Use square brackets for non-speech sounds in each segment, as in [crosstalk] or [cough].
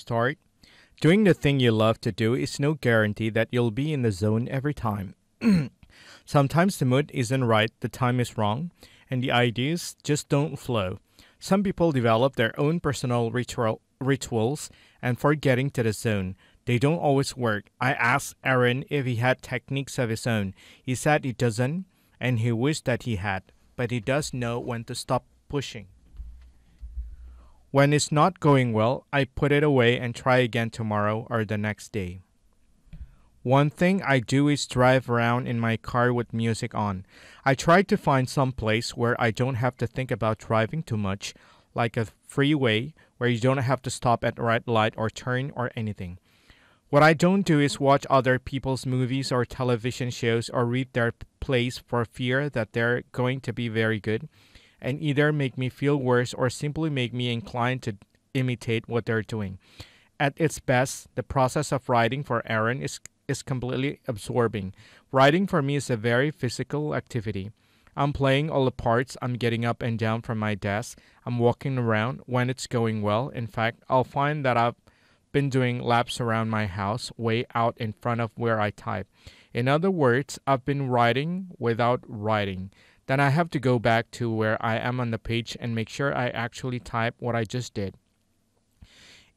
Start. Doing the thing you love to do is no guarantee that you'll be in the zone every time. [clears throat] Sometimes the mood isn't right, the time is wrong, and the ideas just don't flow. Some people develop their own personal ritual, rituals and for getting to the zone. They don't always work. I asked Aaron if he had techniques of his own. He said he doesn't, and he wished that he had, but he does know when to stop pushing. When it's not going well, I put it away and try again tomorrow or the next day. One thing I do is drive around in my car with music on. I try to find some place where I don't have to think about driving too much, like a freeway where you don't have to stop at red light or turn or anything. What I don't do is watch other people's movies or television shows or read their plays for fear that they're going to be very good and either make me feel worse or simply make me inclined to imitate what they're doing. At its best, the process of writing for Aaron is, is completely absorbing. Writing for me is a very physical activity. I'm playing all the parts, I'm getting up and down from my desk, I'm walking around when it's going well. In fact, I'll find that I've been doing laps around my house way out in front of where I type. In other words, I've been writing without writing. Then I have to go back to where I am on the page and make sure I actually type what I just did.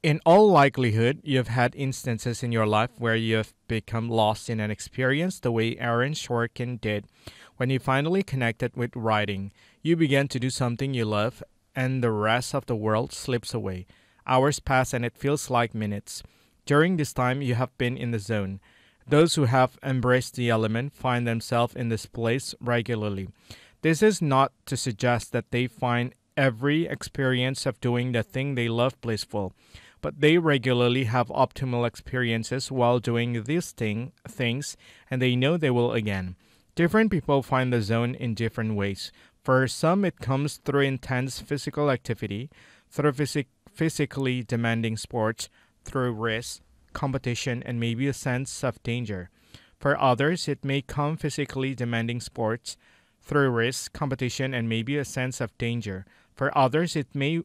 In all likelihood, you've had instances in your life where you have become lost in an experience the way Aaron Sorkin did. When you finally connected with writing, you began to do something you love, and the rest of the world slips away. Hours pass and it feels like minutes. During this time, you have been in the zone. Those who have embraced the element find themselves in this place regularly. This is not to suggest that they find every experience of doing the thing they love blissful, but they regularly have optimal experiences while doing these thing, things, and they know they will again. Different people find the zone in different ways. For some, it comes through intense physical activity, through phys- physically demanding sports, through risk, competition, and maybe a sense of danger. For others, it may come physically demanding sports, through risk, competition, and maybe a sense of danger. For others, it may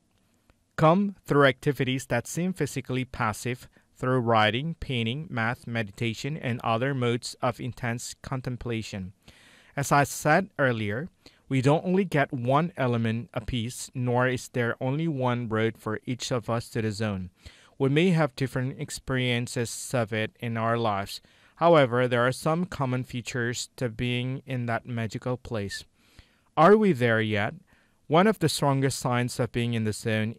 come through activities that seem physically passive, through writing, painting, math, meditation, and other modes of intense contemplation. As I said earlier, we don't only get one element apiece, nor is there only one road for each of us to the zone. We may have different experiences of it in our lives, However, there are some common features to being in that magical place. Are we there yet? One of the strongest signs of being in the zone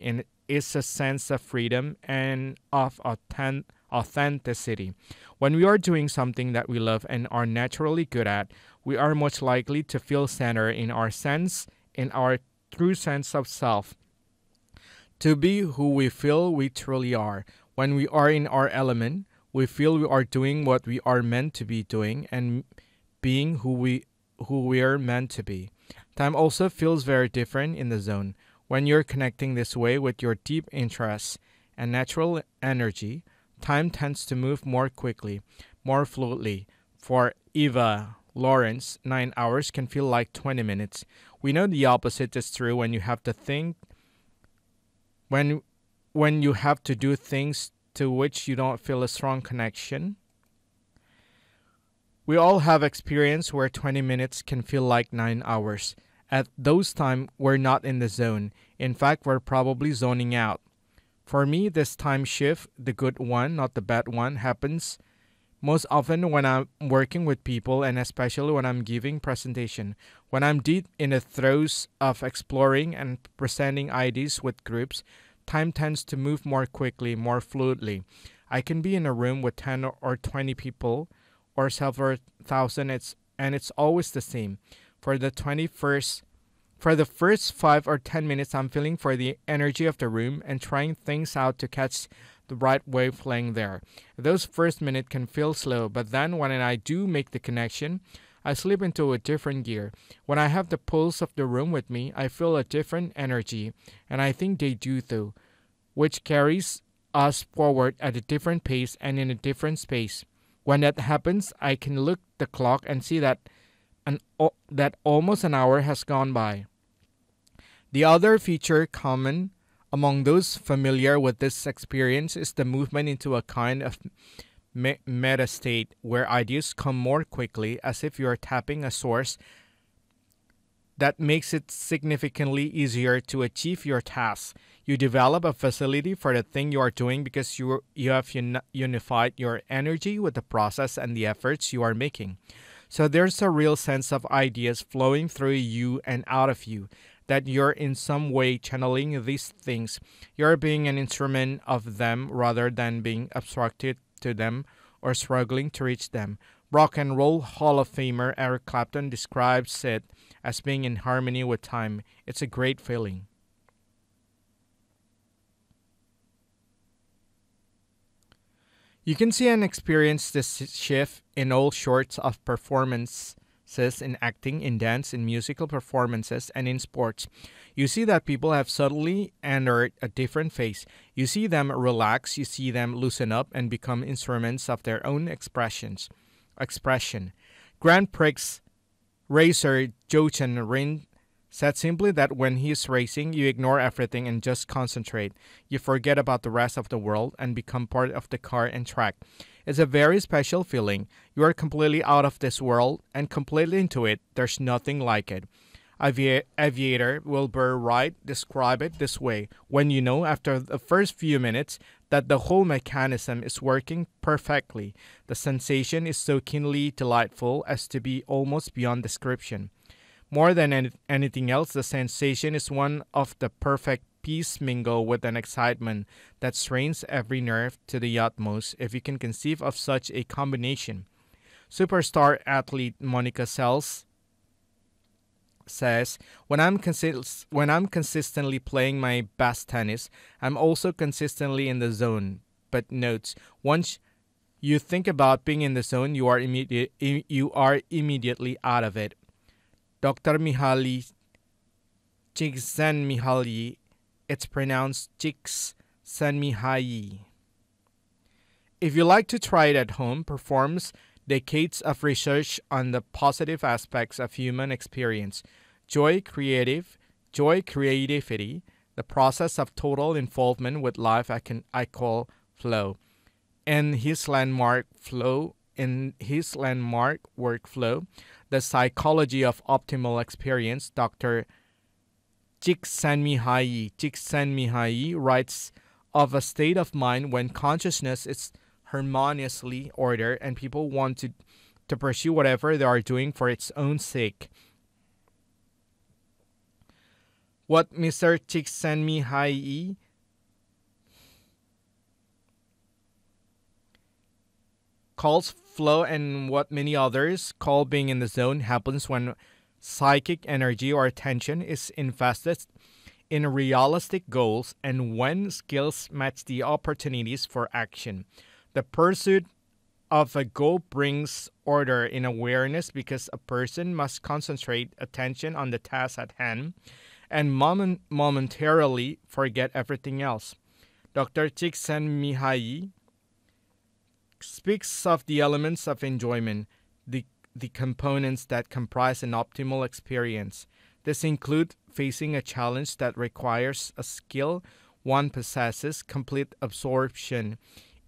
is a sense of freedom and of authentic authenticity. When we are doing something that we love and are naturally good at, we are much likely to feel centered in our sense, in our true sense of self. To be who we feel we truly are. When we are in our element, we feel we are doing what we are meant to be doing and being who we who we are meant to be. Time also feels very different in the zone. When you're connecting this way with your deep interests and natural energy, time tends to move more quickly, more fluidly. For Ewa Laurance, 9 hours can feel like 20 minutes. We know the opposite is true when you have to think when when you have to do things to which you don't feel a strong connection. We all have experience where 20 minutes can feel like 9 hours. At those times, we're not in the zone. In fact, we're probably zoning out. For me, this time shift, the good one, not the bad one, happens most often when I'm working with people and especially when I'm giving presentation. When I'm deep in the throes of exploring and presenting ideas with groups, time tends to move more quickly, more fluidly. I can be in a room with 10 or 20 people or several thousand it's and it's always the same. For the 21st for the first 5 or 10 minutes I'm feeling for the energy of the room and trying things out to catch the right wavelength there. Those first minute can feel slow, but then when I do make the connection, I slip into a different gear. When I have the pulse of the room with me, I feel a different energy, and I think they do too, which carries us forward at a different pace and in a different space. When that happens, I can look the clock and see that an that almost an hour has gone by. The other feature common Among those familiar with this experience is the movement into a kind of me- meta state where ideas come more quickly as if you are tapping a source that makes it significantly easier to achieve your tasks. You develop a facility for the thing you are doing because you, you have uni- unified your energy with the process and the efforts you are making. So there's a real sense of ideas flowing through you and out of you, that you're in some way channeling these things. You're being an instrument of them rather than being obstructed to them or struggling to reach them. Rock and Roll Hall of Famer Eric Clapton describes it as being in harmony with time. It's a great feeling. You can see and experience this shift in all sorts of performances in acting, in dance, in musical performances, and in sports. You see that people have suddenly entered a different phase. You see them relax, you see them loosen up and become instruments of their own expressions. Expression. Grand Prix racer Jochen Rindt said simply that when he's racing, you ignore everything and just concentrate. You forget about the rest of the world and become part of the car and track. It's a very special feeling. You are completely out of this world and completely into it. There's nothing like it. Avi- aviator Wilbur Wright described it this way when you know after the first few minutes that the whole mechanism is working perfectly, the sensation is so keenly delightful as to be almost beyond description. More than any- anything else, the sensation is one of the perfect peace mingle with an excitement that strains every nerve to the utmost if you can conceive of such a combination. Superstar athlete Monica Seles says, "When I'm consi- when I'm consistently playing my best tennis, I'm also consistently in the zone." But notes, once you think about being in the zone, you are you are immediately out of it. Dr. Mihaly Csikszentmihalyi, it's pronounced Csikszentmihalyi. If you like to try it at home, performs decades of research on the positive aspects of human experience, joy creative, joy creativity, the process of total involvement with life I can I call flow. In his landmark flow, in his landmark workflow, the psychology of optimal experience, Dr. Csikszentmihalyi Csikszentmihalyi writes of a state of mind when consciousness is harmoniously ordered and people want to, to pursue whatever they are doing for its own sake. What Mr. Csikszentmihalyi calls flow and what many others call being in the zone happens when psychic energy or attention is invested in realistic goals and when skills match the opportunities for action. The pursuit of a goal brings order in awareness because a person must concentrate attention on the task at hand and moment- momentarily forget everything else. Dr. Csikszentmihalyi speaks of the elements of enjoyment, the, the components that comprise an optimal experience. This include facing a challenge that requires a skill one possesses, complete absorption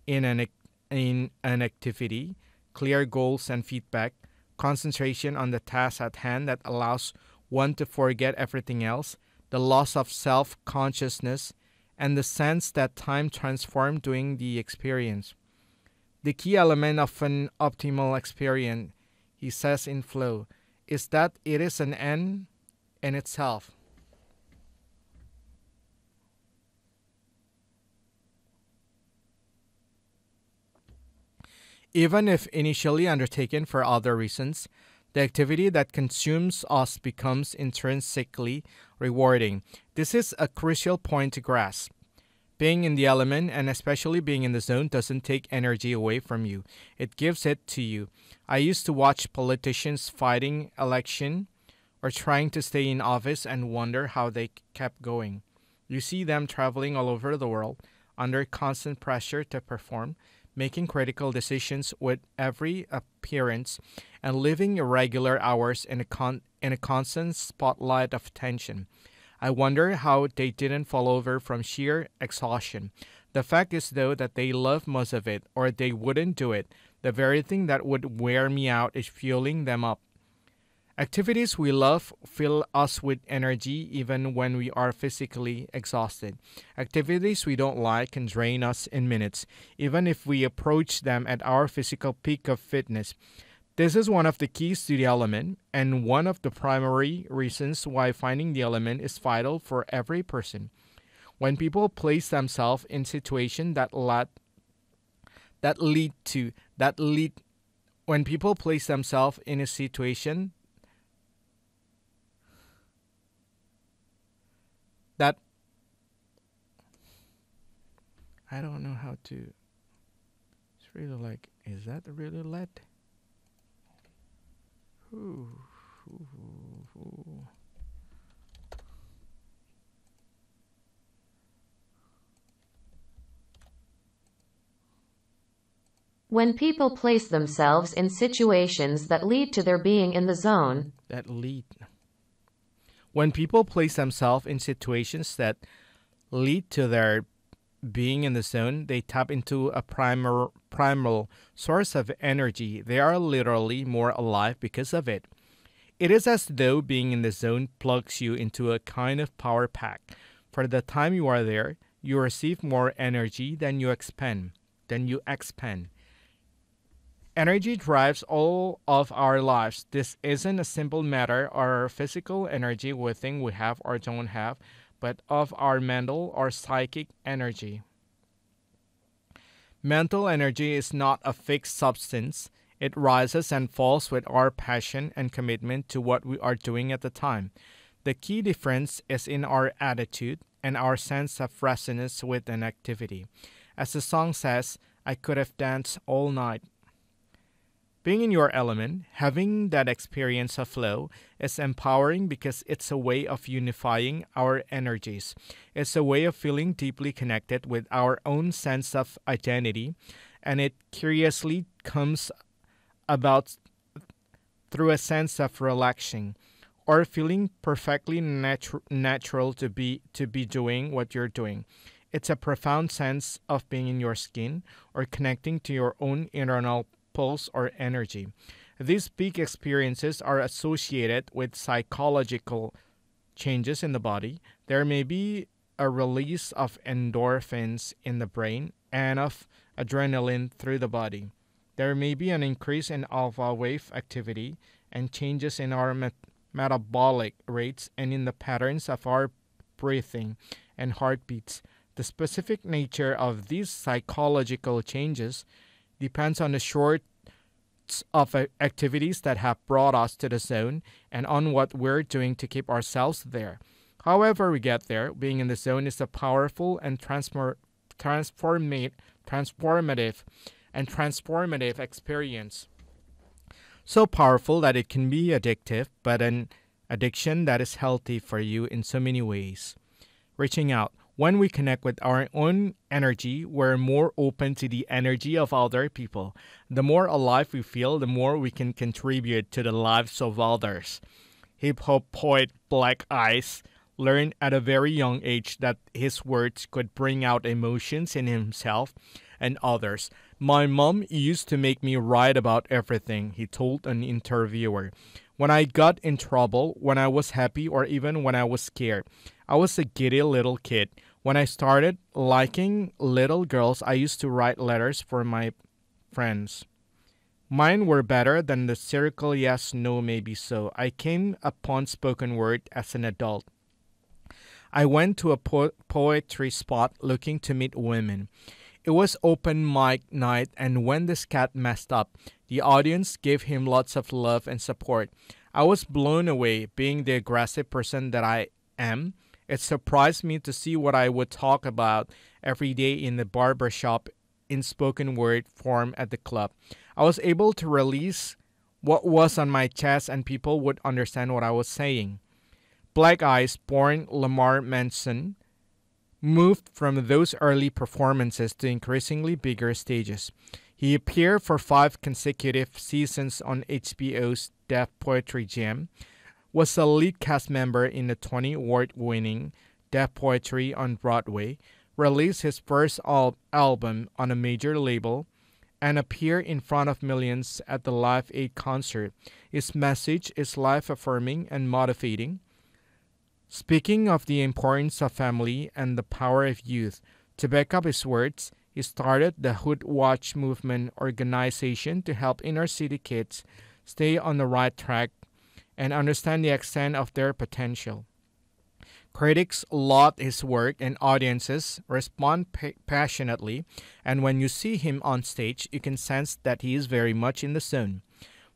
in an, in an activity, clear goals and feedback, concentration on the task at hand that allows one to forget everything else, the loss of self consciousness, and the sense that time transformed during the experience. The key element of an optimal experience, he says in Flow, is that it is an end in itself. Even if initially undertaken for other reasons, the activity that consumes us becomes intrinsically rewarding. This is a crucial point to grasp. Being in the element and especially being in the zone doesn't take energy away from you. It gives it to you. I used to watch politicians fighting election or trying to stay in office and wonder how they kept going. You see them traveling all over the world under constant pressure to perform, making critical decisions with every appearance, and living irregular hours in a, con- in a constant spotlight of attention. I wonder how they didn't fall over from sheer exhaustion. The fact is, though, that they love most of it, or they wouldn't do it. The very thing that would wear me out is fueling them up. Activities we love fill us with energy even when we are physically exhausted. Activities we don't like can drain us in minutes, even if we approach them at our physical peak of fitness. This is one of the keys to the element, and one of the primary reasons why finding the element is vital for every person. When people place themselves in situations that let that lead to that lead when people place themselves in a situation that I don't know how to it's really like is that really lead? Ooh, ooh, ooh. When people place themselves in situations that lead to their being in the zone, that lead when people place themselves in situations that lead to their being in the zone, they tap into a primal, primal source of energy. They are literally more alive because of it. It is as though being in the zone plugs you into a kind of power pack. For the time you are there, you receive more energy than you expend. Than you expend. Energy drives all of our lives. This isn't a simple matter our physical energy we think we have or don't have, but of our mental or psychic energy. Mental energy is not a fixed substance. It rises and falls with our passion and commitment to what we are doing at the time. The key difference is in our attitude and our sense of resonance with an activity. As the song says, I could have danced all night, being in your element, having that experience of flow, is empowering because it's a way of unifying our energies. It's a way of feeling deeply connected with our own sense of identity, and it curiously comes about through a sense of relaxing or feeling perfectly natu- natural to be to be doing what you're doing. It's a profound sense of being in your skin or connecting to your own internal pulse, or energy. These peak experiences are associated with psychological changes in the body. There may be a release of endorphins in the brain and of adrenaline through the body. There may be an increase in alpha wave activity and changes in our met- metabolic rates and in the patterns of our breathing and heartbeats. The specific nature of these psychological changes depends on the short of activities that have brought us to the zone and on what we're doing to keep ourselves there. However, we get there, being in the zone is a powerful and transform, transformative and transformative experience. So powerful that it can be addictive, but an addiction that is healthy for you in so many ways. Reaching out. When we connect with our own energy, we're more open to the energy of other people. The more alive we feel, the more we can contribute to the lives of others. Hip hop poet Black Ice learned at a very young age that his words could bring out emotions in himself and others. My mom used to make me write about everything, he told an interviewer. When I got in trouble, when I was happy, or even when I was scared, I was a giddy little kid. When I started liking little girls, I used to write letters for my friends. Mine were better than the circle yes, no, maybe so. I came upon spoken word as an adult. I went to a po- poetry spot looking to meet women. It was open mic night, and when this cat messed up, the audience gave him lots of love and support. I was blown away, being the aggressive person that I am. It surprised me to see what I would talk about every day in the barber shop in spoken word form at the club. I was able to release what was on my chest and people would understand what I was saying. Black Ice, born Lamar Manson, moved from those early performances to increasingly bigger stages. He appeared for five consecutive seasons on HBO's Def Poetry Jam, was a lead cast member in the 20 award winning Def Poetry on Broadway, released his first al- album on a major label, and appeared in front of millions at the Live Aid concert. His message is life affirming and motivating. Speaking of the importance of family and the power of youth, to back up his words, he started the Hood Watch Movement organization to help inner city kids stay on the right track and understand the extent of their potential. Critics laud his work and audiences respond pa- passionately, and when you see him on stage, you can sense that he is very much in the zone.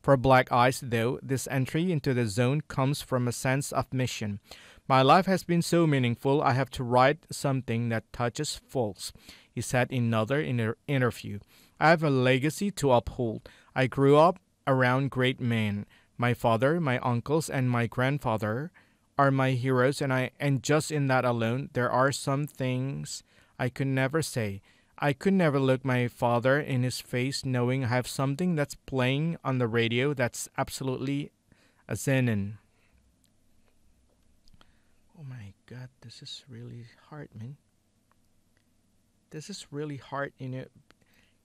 For Black Ice, though, this entry into the zone comes from a sense of mission. My life has been so meaningful, I have to write something that touches folks, he said in another inter- interview. I have a legacy to uphold. I grew up around great men. My father, my uncles, and my grandfather are my heroes, and I and just in that alone, there are some things I could never say. I could never look my father in his face knowing I have something that's playing on the radio that's absolutely a Zenon. Oh my god, this is really hard, man. This is really hard, you know.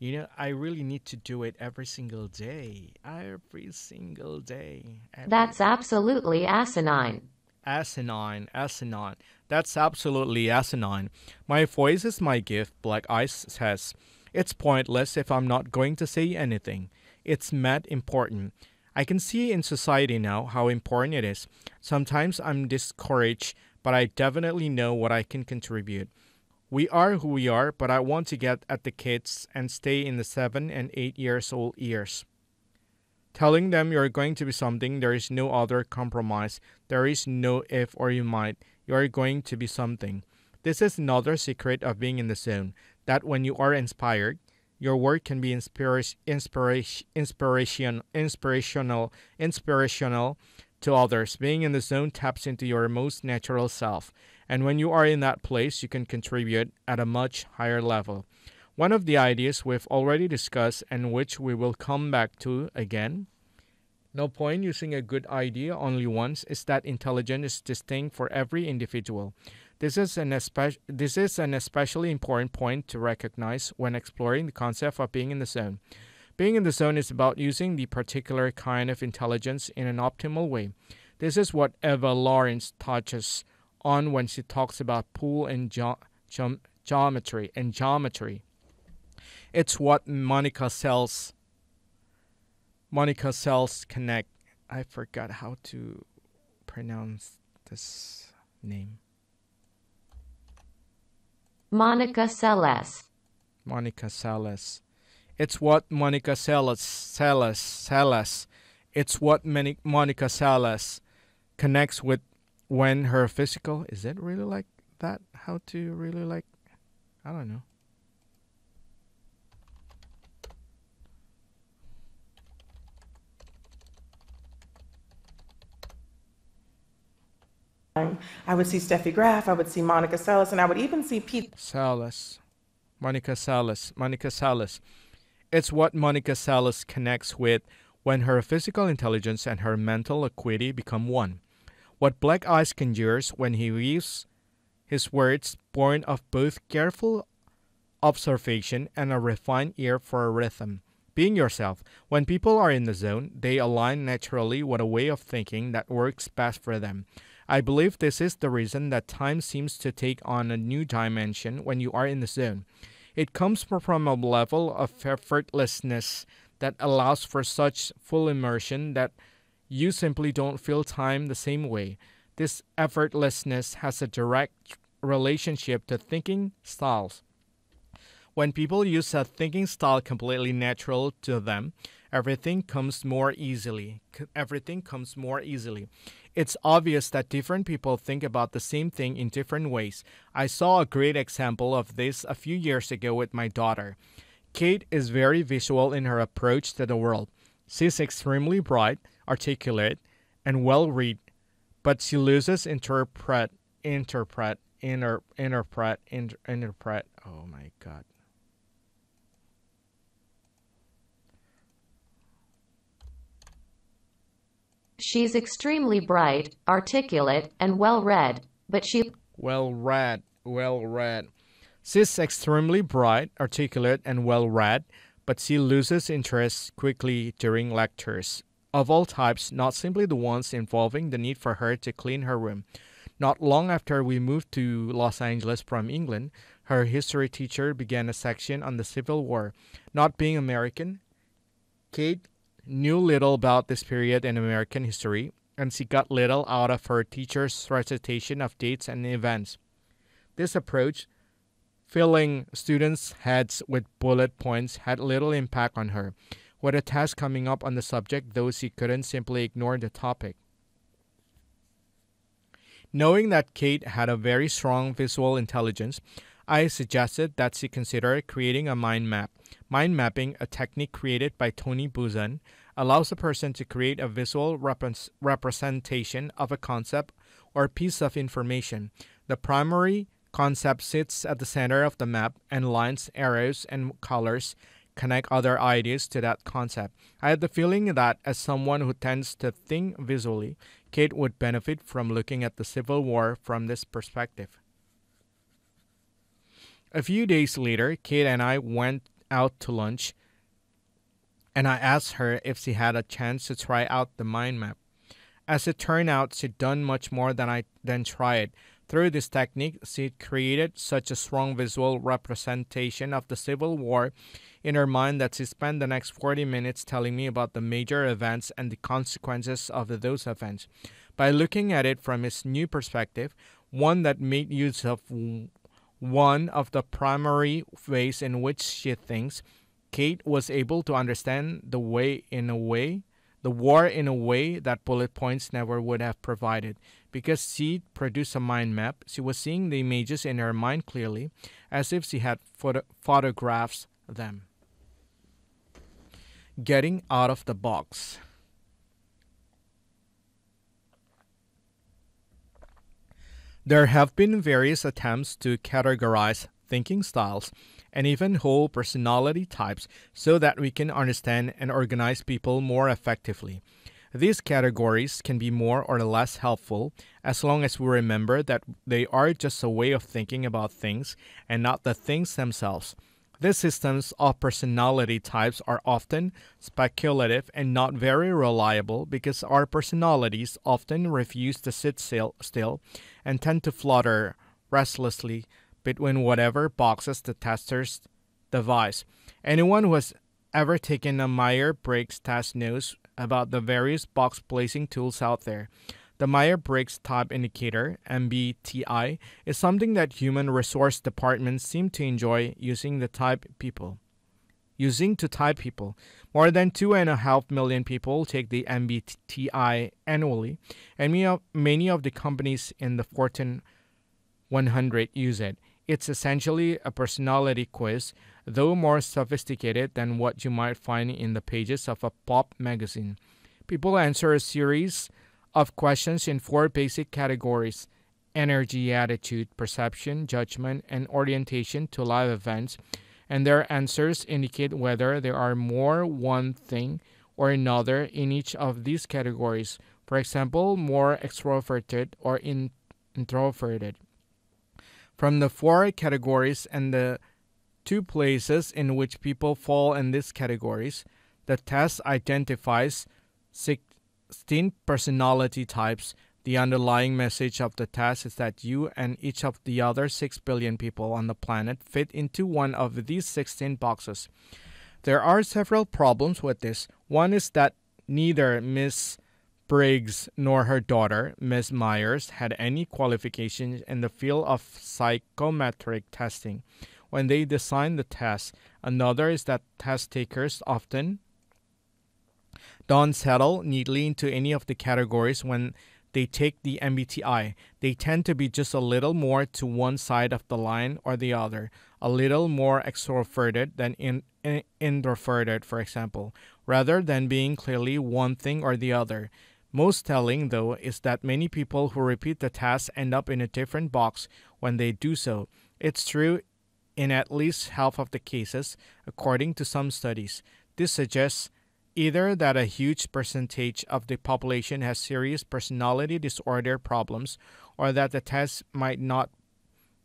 You know, I really need to do it every single day. Every single day. Every That's absolutely asinine. asinine, asinine. That's absolutely asinine. My voice is my gift, Black Ice says. It's pointless if I'm not going to say anything. It's mad important. I can see in society now how important it is. Sometimes I'm discouraged, but I definitely know what I can contribute. We are who we are, but I want to get at the kids and stay in the seven and eight years old years. Telling them you're going to be something, there is no other compromise. There is no if or you might. You are going to be something. This is another secret of being in the zone that when you are inspired, your work can be inspira- inspiration, inspiration, inspirational, inspirational to others. Being in the zone taps into your most natural self. And when you are in that place, you can contribute at a much higher level. One of the ideas we've already discussed and which we will come back to again. No point using a good idea only once is that intelligence is distinct for every individual. This is an espe- this is an especially important point to recognize when exploring the concept of being in the zone. Being in the zone is about using the particular kind of intelligence in an optimal way. This is what Ewa Laurance touches on when she talks about pool and ge- geom- geometry and geometry. It's what Monica Sells Monica Sells Connect. I forgot how to pronounce this name. Monica Seles. Monica Salas. It's what Monica Salas Salas Salas. It's what Monica Salas connects with when her physical is it really like that? How to really like I don't know. I would see Steffi Graf, I would see Monica Seles, and I would even see Pete Salas. Monica Salas. Monica Salas. It's what Monica Salas connects with when her physical intelligence and her mental acuity become one. What Black Ice conjures when he weaves his words born of both careful observation and a refined ear for rhythm. Being yourself. When people are in the zone, they align naturally with a way of thinking that works best for them. I believe this is the reason that time seems to take on a new dimension when you are in the zone. It comes from a level of effortlessness that allows for such full immersion that you simply don't feel time the same way. This effortlessness has a direct relationship to thinking styles. When people use a thinking style completely natural to them, everything comes more easily. Everything comes more easily. It's obvious that different people think about the same thing in different ways. I saw a great example of this a few years ago with my daughter. Kate is very visual in her approach to the world. She's extremely bright, articulate, and well read, but she loses interpret, interpret, inter, interpret, inter, interpret. Oh my god. She's extremely bright, articulate, and well read, but she Well read, well read. She's extremely bright, articulate, and well read, but she loses interest quickly during lectures. Of all types, not simply the ones involving the need for her to clean her room. Not long after we moved to Los Angeles from England, her history teacher began a section on the Civil War. Not being American, Kate knew little about this period in American history, and she got little out of her teacher's recitation of dates and events. This approach, filling students' heads with bullet points, had little impact on her. With a test coming up on the subject, though she couldn't simply ignore the topic. Knowing that Kate had a very strong visual intelligence, I suggested that she consider creating a mind map. Mind mapping, a technique created by Tony Buzan, allows a person to create a visual repres- representation of a concept or piece of information. The primary concept sits at the center of the map, and lines, arrows, and colors connect other ideas to that concept. I had the feeling that, as someone who tends to think visually, Kate would benefit from looking at the Civil War from this perspective. A few days later, Kate and I went out to lunch, and I asked her if she had a chance to try out the mind map. As it turned out, she'd done much more than I than try it. Through this technique, she created such a strong visual representation of the Civil War in her mind that she spent the next 40 minutes telling me about the major events and the consequences of those events. By looking at it from this new perspective, one that made use of one of the primary ways in which she thinks, Kate was able to understand the way in a way the war in a way that bullet points never would have provided. Because she produced a mind map, she was seeing the images in her mind clearly, as if she had photo- them. Getting out of the box. There have been various attempts to categorize thinking styles and even whole personality types so that we can understand and organize people more effectively. These categories can be more or less helpful as long as we remember that they are just a way of thinking about things and not the things themselves. These systems of personality types are often speculative and not very reliable because our personalities often refuse to sit still, and tend to flutter restlessly between whatever boxes the testers devise. Anyone who has ever taken a Meyer Briggs test knows about the various box placing tools out there. The Meyer Briggs Type Indicator, MBTI, is something that human resource departments seem to enjoy using the type people. Using to type people. More than two and a half million people take the MBTI annually, and many of, many of the companies in the Fortune 100 use it. It's essentially a personality quiz, though more sophisticated than what you might find in the pages of a pop magazine. People answer a series of questions in four basic categories energy, attitude, perception, judgment, and orientation to live events, and their answers indicate whether there are more one thing or another in each of these categories. For example, more extroverted or in- introverted. From the four categories and the two places in which people fall in these categories, the test identifies 16 personality types. The underlying message of the test is that you and each of the other 6 billion people on the planet fit into one of these 16 boxes. There are several problems with this. One is that neither Miss Briggs nor her daughter, Miss Myers, had any qualifications in the field of psychometric testing when they designed the test. Another is that test takers often don't settle neatly into any of the categories when they take the MBTI. They tend to be just a little more to one side of the line or the other, a little more extroverted than in, in, introverted, for example, rather than being clearly one thing or the other. Most telling, though, is that many people who repeat the task end up in a different box when they do so. It's true in at least half of the cases, according to some studies. This suggests either that a huge percentage of the population has serious personality disorder problems, or that the test might not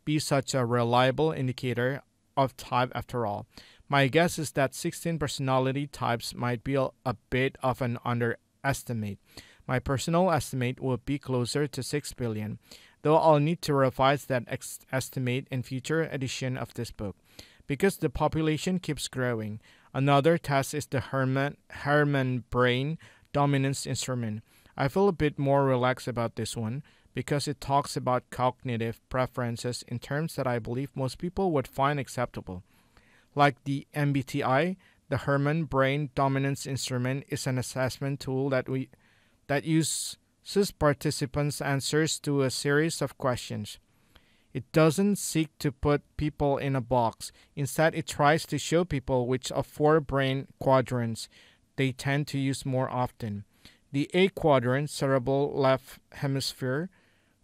be such a reliable indicator of type after all. My guess is that 16 personality types might be a bit of an underestimate. My personal estimate would be closer to 6 billion, though I'll need to revise that ex- estimate in future edition of this book. Because the population keeps growing, another test is the Herrmann, Herrmann Brain Dominance Instrument. I feel a bit more relaxed about this one because it talks about cognitive preferences in terms that I believe most people would find acceptable. Like the MBTI, the Herrmann Brain Dominance Instrument is an assessment tool that we that uses participants' answers to a series of questions. It doesn't seek to put people in a box. Instead, it tries to show people which of four brain quadrants they tend to use more often. The A quadrant, cerebral left hemisphere,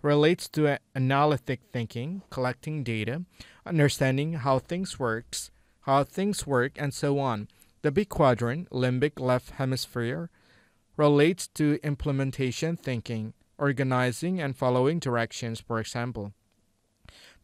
relates to analytic thinking, collecting data, understanding how things works, how things work, and so on. The B quadrant, limbic left hemisphere, relates to implementation thinking, organizing and following directions, for example.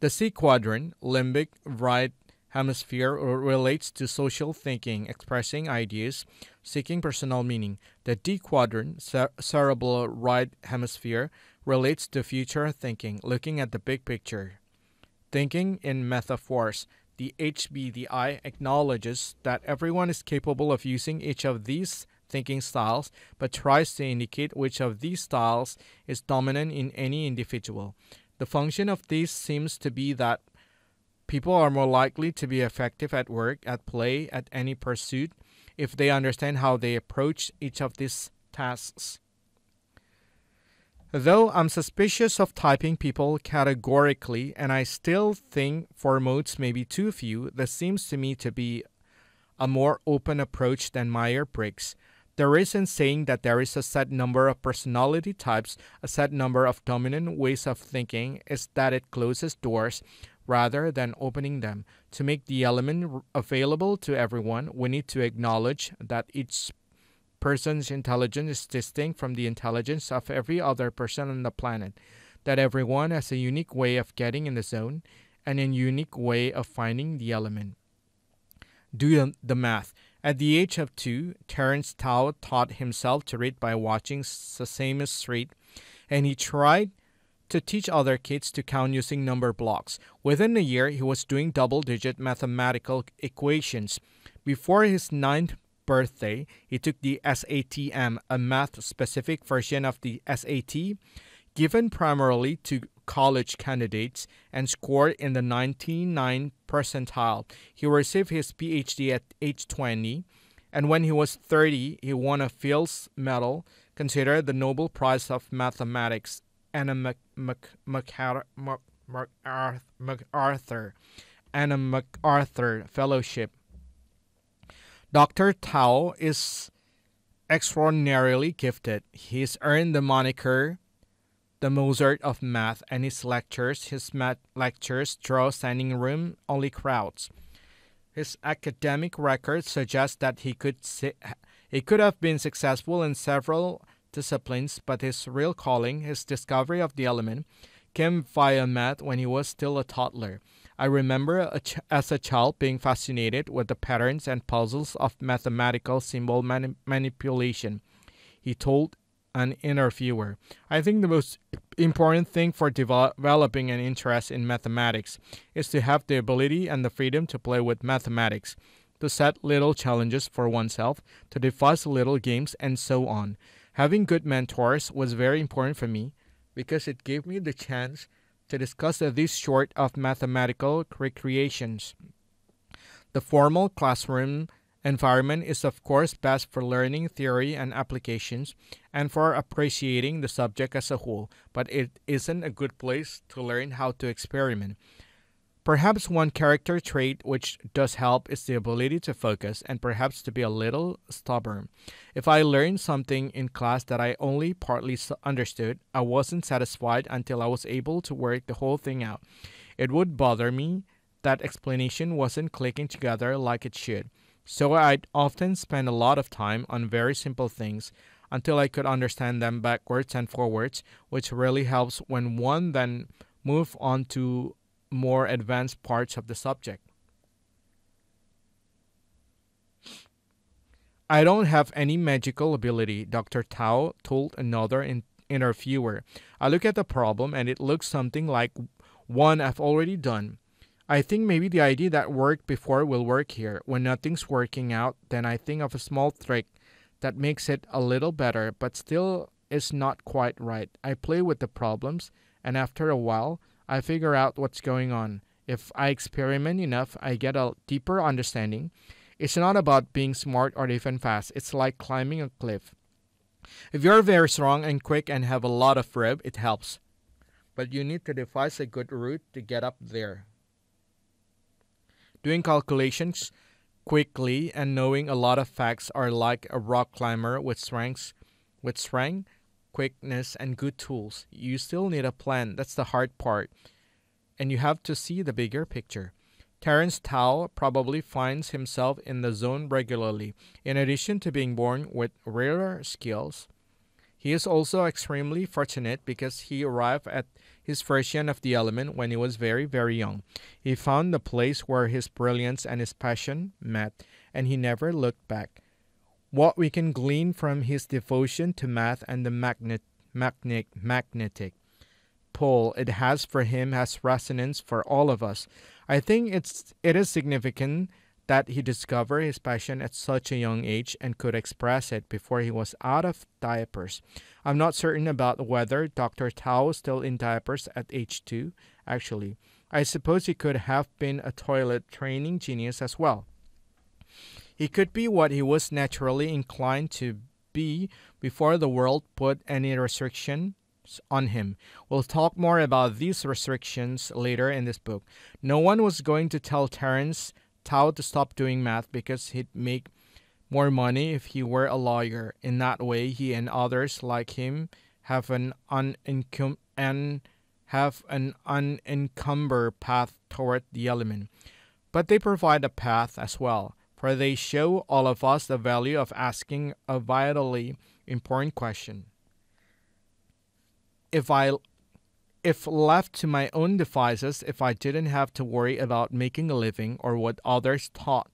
The C quadrant, limbic right hemisphere, relates to social thinking, expressing ideas, seeking personal meaning. The D quadrant, cerebral right hemisphere, relates to future thinking, looking at the big picture. Thinking in metaphors. The HBDI acknowledges that everyone is capable of using each of these thinking styles, but tries to indicate which of these styles is dominant in any individual. The function of these seems to be that people are more likely to be effective at work, at play, at any pursuit, if they understand how they approach each of these tasks. Though I'm suspicious of typing people categorically, and I still think four modes may be too few, this seems to me to be a more open approach than Meyer Briggs. The reason saying that there is a set number of personality types, a set number of dominant ways of thinking, is that it closes doors rather than opening them. To make the element available to everyone, we need to acknowledge that each person's intelligence is distinct from the intelligence of every other person on the planet, that everyone has a unique way of getting in the zone and a unique way of finding the element. Do the math. At the age of two, Terence Tao taught himself to read by watching Sesame Street, and he tried to teach other kids to count using number blocks. Within a year, he was doing double digit mathematical equations. Before his ninth birthday, he took the SATM, a math specific version of the SAT, given primarily to college candidates, and scored in the 99 percentile. He received his PhD at age 20, and when he was 30, he won a Fields Medal, considered the Nobel Prize of Mathematics, and a Mac, Mac, MacArthur, MacArthur, and a MacArthur Fellowship. Dr. Tao is extraordinarily gifted. He's earned the moniker the Mozart of math, and his lectures, his math lectures draw standing room only crowds. His academic record suggests that he could he could have been successful in several disciplines, but his real calling, his discovery of the element, came via math when he was still a toddler. I remember a as a child being fascinated with the patterns and puzzles of mathematical symbol mani- manipulation. He told an interviewer. I think the most important thing for developing an interest in mathematics is to have the ability and the freedom to play with mathematics, to set little challenges for oneself, to devise little games, and so on. Having good mentors was very important for me because it gave me the chance to discuss these short of mathematical recreations. The formal classroom environment is of course best for learning theory and applications and for appreciating the subject as a whole, but it isn't a good place to learn how to experiment. Perhaps one character trait which does help is the ability to focus and perhaps to be a little stubborn. If I learned something in class that I only partly understood, I wasn't satisfied until I was able to work the whole thing out. It would bother me that explanation wasn't clicking together like it should. So I'd often spend a lot of time on very simple things until I could understand them backwards and forwards, which really helps when one then move on to more advanced parts of the subject. I don't have any magical ability, Dr. Tao told another in- interviewer. I look at the problem and it looks something like one I've already done. I think maybe the idea that worked before will work here. When nothing's working out, then I think of a small trick that makes it a little better, but still is not quite right. I play with the problems, and after a while, I figure out what's going on. If I experiment enough, I get a deeper understanding. It's not about being smart or even fast, it's like climbing a cliff. If you're very strong and quick and have a lot of rib, it helps. But you need to devise a good route to get up there. Doing calculations quickly and knowing a lot of facts are like a rock climber with strengths with strength, quickness and good tools. You still need a plan. That's the hard part. And you have to see the bigger picture. Terence Tao probably finds himself in the zone regularly. In addition to being born with rare skills, he is also extremely fortunate because he arrived at his version of the element when he was very, very young. He found the place where his brilliance and his passion met, and he never looked back. What we can glean from his devotion to math and the magnet, magnet, magnetic pull it has for him has resonance for all of us. I think it's it is significant that he discovered his passion at such a young age and could express it before he was out of diapers. I'm not certain about whether Dr. Tao was still in diapers at age 2, actually. I suppose he could have been a toilet training genius as well. He could be what he was naturally inclined to be before the world put any restriction on him. We'll talk more about these restrictions later in this book. No one was going to tell Terence Tao to stop doing math because he'd make more money if he were a lawyer. In that way, he and others like him have an and have an unencumbered path toward the element. But they provide a path as well, for they show all of us the value of asking a vitally important question. If I if left to my own devices, if I didn't have to worry about making a living or what others thought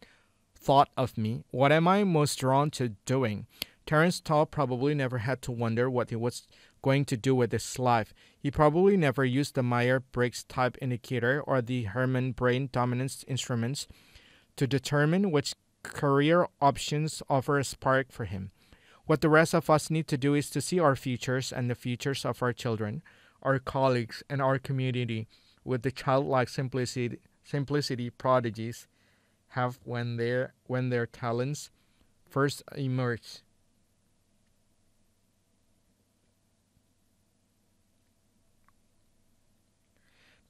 thought of me, what am I most drawn to doing? Terence Tao probably never had to wonder what he was going to do with his life. He probably never used the Myers-Briggs type indicator or the Herrmann brain dominance instruments to determine which career options offer a spark for him. What the rest of us need to do is to see our futures and the futures of our children our colleagues, and our community with the childlike simplicity, simplicity prodigies have when their when their talents first emerge.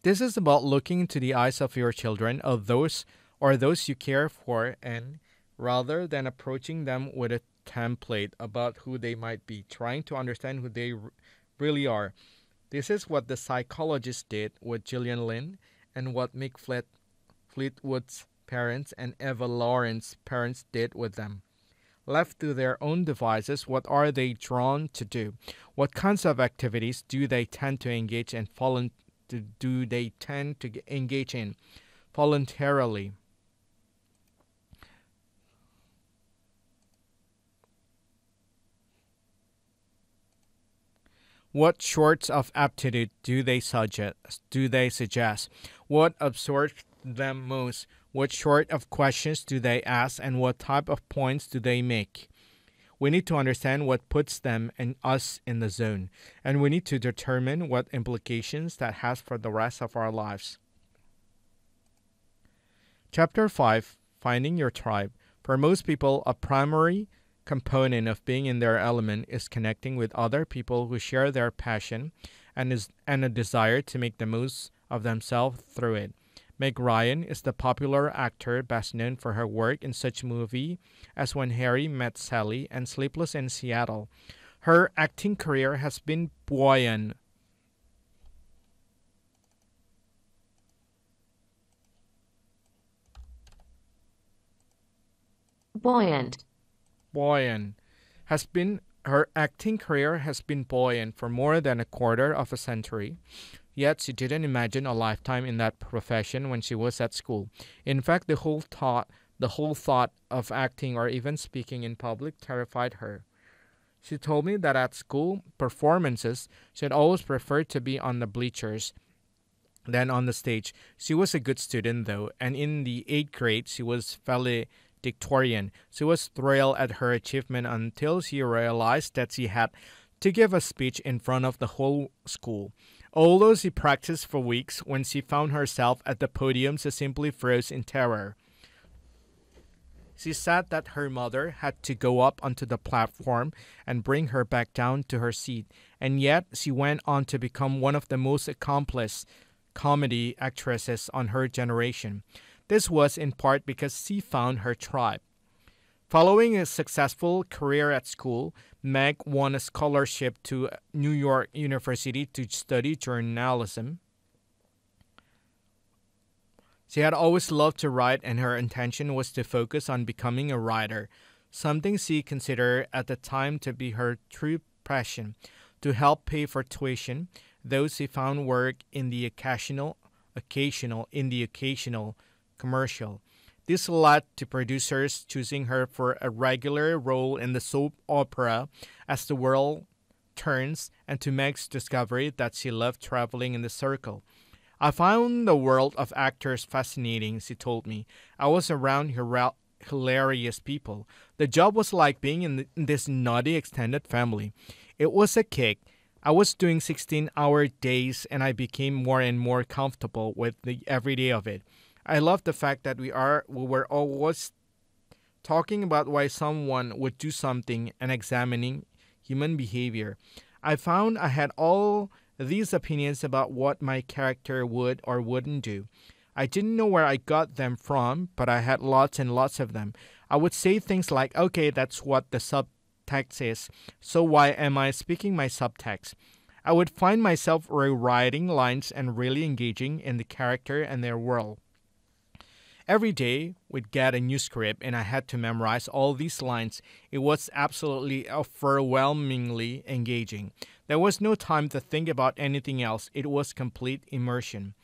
This is about looking into the eyes of your children, of those or those you care for, and rather than approaching them with a template about who they might be, trying to understand who they really are this is what the psychologist did with Gillian Lynne and what Mick Fleet, Fleetwood's parents and Ewa Laurance's parents did with them. Left to their own devices, what are they drawn to do? What kinds of activities do they tend to engage and do they tend to engage in voluntarily? What sorts of aptitude do they suggest? Do they suggest? What absorbs them most? What sort of questions do they ask, and what type of points do they make? We need to understand what puts them and us in the zone, and we need to determine what implications that has for the rest of our lives. Chapter 5 Finding Your Tribe. For most people, a primary component of being in their element is connecting with other people who share their passion and is and a desire to make the most of themselves through it. Meg Ryan is the popular actor best known for her work in such movies as When Harry Met Sally and Sleepless in Seattle. Her acting career has been buoyant Buoyant. Buoyant has been her acting career has been buoyant for more than a quarter of a century. Yet she didn't imagine a lifetime in that profession when she was at school. In fact, the whole thought the whole thought of acting or even speaking in public terrified her. She told me that at school performances, she had always preferred to be on the bleachers than on the stage. She was a good student though, and in the eighth grade she was valedictorian. She was thrilled at her achievement until she realized that she had to give a speech in front of the whole school. Although she practiced for weeks, when she found herself at the podium, she simply froze in terror. She said that her mother had to go up onto the platform and bring her back down to her seat, and yet she went on to become one of the most accomplished comedy actresses on her generation. This was in part because she found her tribe. Following a successful career at school, Meg won a scholarship to New York University to study journalism. She had always loved to write, and her intention was to focus on becoming a writer, something she considered at the time to be her true passion. To help pay for tuition, though she found work in the occasional, occasional, in the occasional commercial. This led to producers choosing her for a regular role in the soap opera As the World Turns, and to Meg's discovery that she loved traveling in the circle. I found the world of actors fascinating, she told me. I was around hilarious people. The job was like being in this naughty extended family. It was a kick. I was doing 16 hour days and I became more and more comfortable with the everyday of it. I love the fact that we are we were always talking about why someone would do something and examining human behavior. I found I had all these opinions about what my character would or wouldn't do. I didn't know where I got them from, but I had lots and lots of them. I would say things like, okay, that's what the subtext is, so why am I speaking my subtext? I would find myself rewriting lines and really engaging in the character and their world. Every day we'd get a new script and I had to memorize all these lines. It was absolutely overwhelmingly engaging. There was no time to think about anything else. It was complete immersion.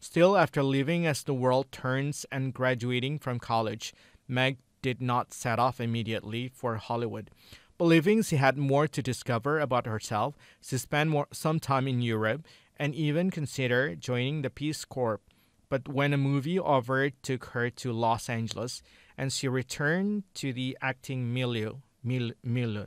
Still, after leaving as the world turns and graduating from college, Meg did not set off immediately for Hollywood. Believing she had more to discover about herself, she spent more, some time in Europe and even considered joining the Peace Corps. But when a movie offer took her to Los Angeles, and she returned to the acting milieu, mil, milieu.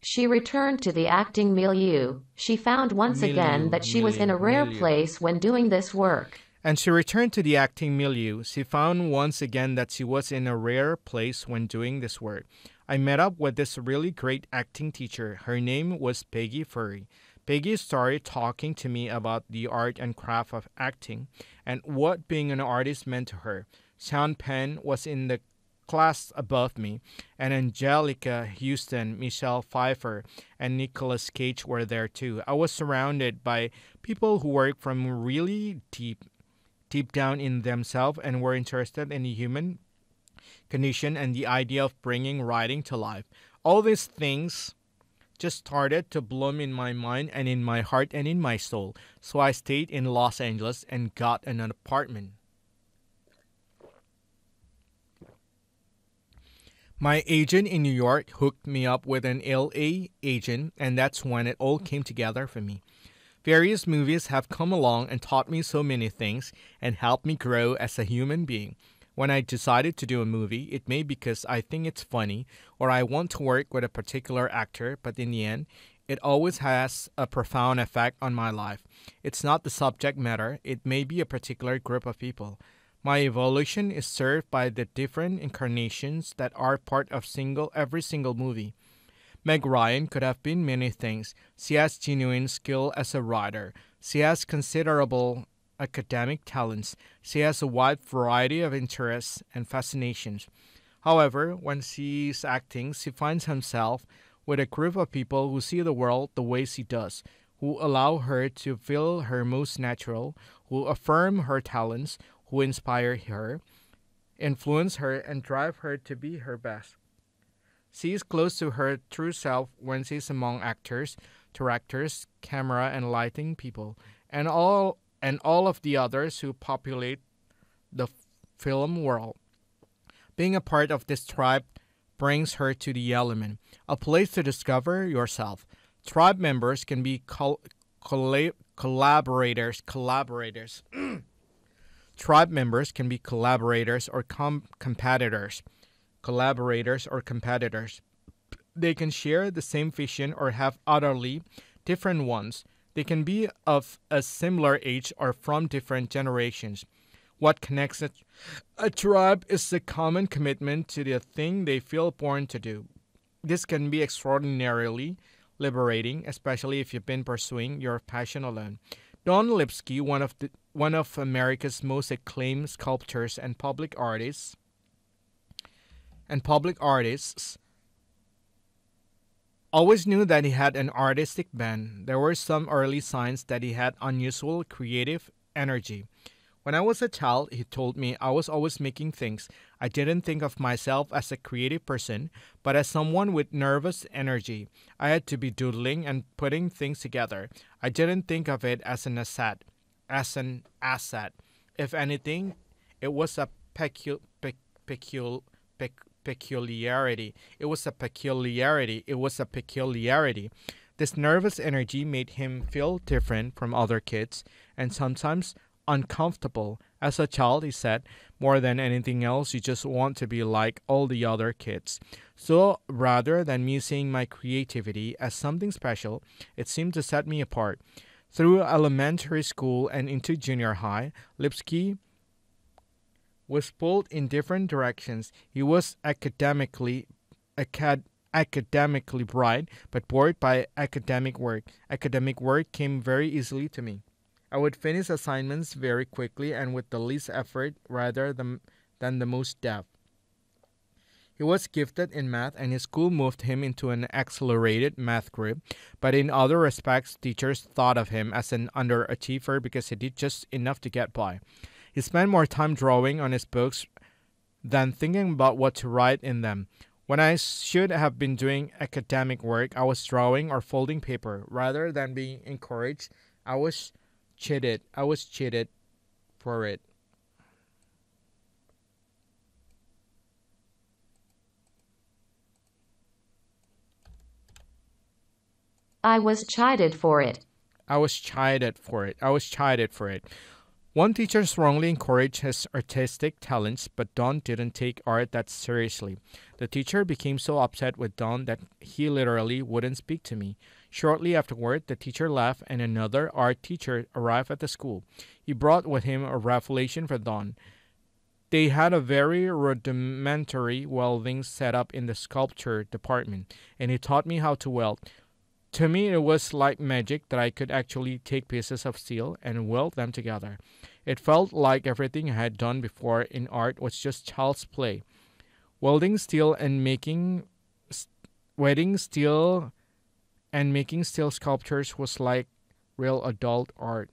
She returned to the acting milieu. She found once Milieu, again that she was in a rare milieu. place when doing this work. And she returned to the acting milieu. She found once again that she was in a rare place when doing this work. I met up with this really great acting teacher. Her name was Peggy Feury. Peggy started talking to me about the art and craft of acting and what being an artist meant to her. Sean Penn was in the class above me, and Anjelica Huston, Michelle Pfeiffer, and Nicolas Cage were there too. I was surrounded by people who work from really deep deep down in themselves and were interested in the human condition and the idea of bringing writing to life. All these things just started to bloom in my mind and in my heart and in my soul. So I stayed in Los Angeles and got an apartment. My agent in New York hooked me up with an LA agent, and that's when it all came together for me. Various movies have come along and taught me so many things and helped me grow as a human being. When I decided to do a movie, it may be because I think it's funny or I want to work with a particular actor, but in the end, it always has a profound effect on my life. It's not the subject matter, it may be a particular group of people. My evolution is served by the different incarnations that are part of single every single movie. Meg Ryan could have been many things. She has genuine skill as a writer. She has considerable academic talents. She has a wide variety of interests and fascinations. However, when she's acting, she finds herself with a group of people who see the world the way she does. who allow her to feel her most natural, who affirm her talents, who inspire her, influence her, and drive her to be her best. She is close to her true self when she's among actors, directors, camera and lighting people, and all and all of the others who populate the film world. Being a part of this tribe brings her to the element, a place to discover yourself. Tribe members can be col- colla- collaborators, collaborators. [clears throat] Tribe members can be collaborators or com- competitors, collaborators or competitors. They can share the same vision or have utterly different ones. They can be of a similar age or from different generations. What connects a, a tribe is the common commitment to the thing they feel born to do. This can be extraordinarily liberating, especially if you've been pursuing your passion alone. Don Lipski, one of the one of America's most acclaimed sculptors and public artists, and public artists, always knew that he had an artistic bent. There were some early signs that he had unusual creative energy. When I was a child, he told me I was always making things. I didn't think of myself as a creative person, but as someone with nervous energy. I had to be doodling and putting things together. I didn't think of it as an asset, as an asset. If anything, it was a pecul, pec, pecul, pec, peculiarity. It was a peculiarity. It was a peculiarity. This nervous energy made him feel different from other kids and sometimes uncomfortable. As a child, he said, more than anything else, you just want to be like all the other kids. So rather than me seeing my creativity as something special, it seemed to set me apart. Through elementary school and into junior high, Lipski was pulled in different directions. He was academically acad- academically bright, but bored by academic work. Academic work came very easily to me. I would finish assignments very quickly and with the least effort rather than, than the most depth. He was gifted in math and his school moved him into an accelerated math group, but in other respects, teachers thought of him as an underachiever because he did just enough to get by. He spent more time drawing on his books than thinking about what to write in them. When I should have been doing academic work, I was drawing or folding paper. Rather than being encouraged, I was cheated. I was cheated for it. I was chided for it. I was chided for it. I was chided for it. One teacher strongly encouraged his artistic talents, but Don didn't take art that seriously. The teacher became so upset with Don that he literally wouldn't speak to me. Shortly afterward, the teacher left and another art teacher arrived at the school. He brought with him a revelation for Don. They had a very rudimentary welding set up in the sculpture department, and he taught me how to weld. To me, it was like magic that I could actually take pieces of steel and weld them together. It felt like everything I had done before in art was just child's play. Welding steel and making welding steel and making steel sculptures was like real adult art.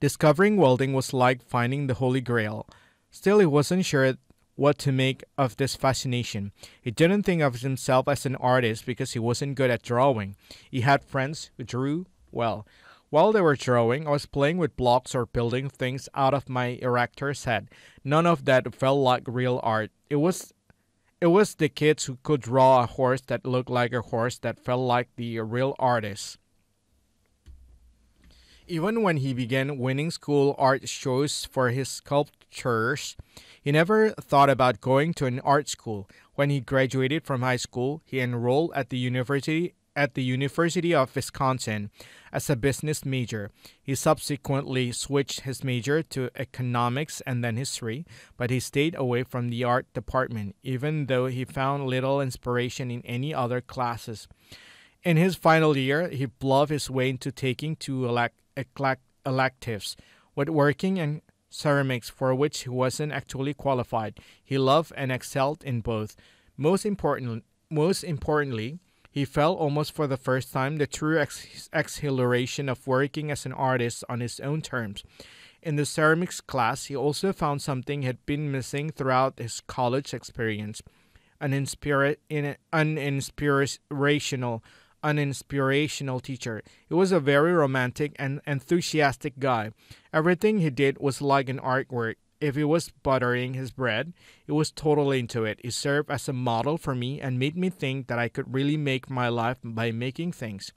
Discovering welding was like finding the Holy Grail. Still, he wasn't sure what to make of this fascination. He didn't think of himself as an artist because he wasn't good at drawing. He had friends who drew well. While they were drawing, I was playing with blocks or building things out of my Erector set. None of that felt like real art. It was it was the kids who could draw a horse that looked like a horse that felt like the real artist. Even when he began winning school art shows for his sculptures, he never thought about going to an art school. When he graduated from high school, he enrolled at the university at the University of Wisconsin as a business major. He subsequently switched his major to economics and then history, but he stayed away from the art department, even though he found little inspiration in any other classes. In his final year, he bluffed his way into taking two elect- electives, woodworking and ceramics, for which he wasn't actually qualified. He loved and excelled in both. Most important, most importantly, He felt almost for the first time the true ex- exhilaration of working as an artist on his own terms. In the ceramics class, he also found something he had been missing throughout his college experience an inspira- in, uninspirational uninspirational teacher. He was a very romantic and enthusiastic guy. Everything he did was like an artwork. If he was buttering his bread, he was totally into it. He served as a model for me and made me think that I could really make my life by making things.